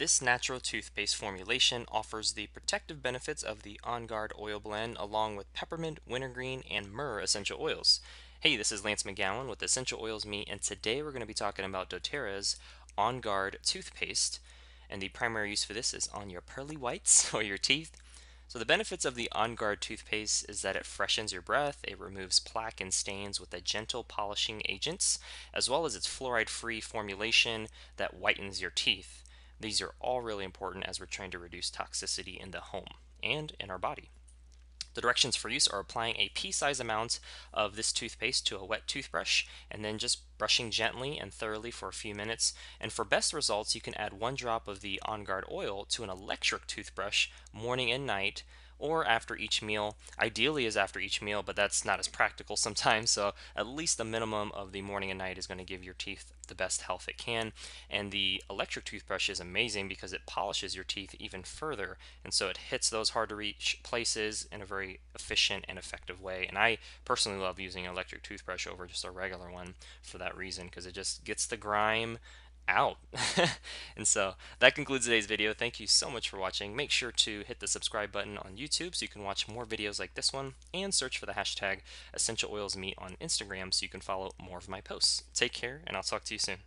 This natural toothpaste formulation offers the protective benefits of the On Guard oil blend along with peppermint, wintergreen, and myrrh essential oils. Hey, this is Lance McGowan with Essential Oils Me, and today we're going to be talking about doTERRA's On Guard toothpaste. And the primary use for this is on your pearly whites or your teeth. So the benefits of the On Guard toothpaste is that it freshens your breath, it removes plaque and stains with a gentle polishing agents, as well as its fluoride-free formulation that whitens your teeth. These are all really important as we're trying to reduce toxicity in the home and in our body. The directions for use are applying a pea-sized amount of this toothpaste to a wet toothbrush and then just brushing gently and thoroughly for a few minutes. And for best results, you can add one drop of the On Guard oil to an electric toothbrush morning and night or after each meal. Ideally is after each meal, but that's not as practical sometimes. So at least the minimum of the morning and night is going to give your teeth the best health it can. And the electric toothbrush is amazing because it polishes your teeth even further. And so it hits those hard to reach places in a very efficient and effective way. And I personally love using an electric toothbrush over just a regular one for that reason because it just gets the grime out. and so that concludes today's video. Thank you so much for watching. Make sure to hit the subscribe button on YouTube so you can watch more videos like this one and search for the hashtag Essential Oils Me on Instagram so you can follow more of my posts. Take care and I'll talk to you soon.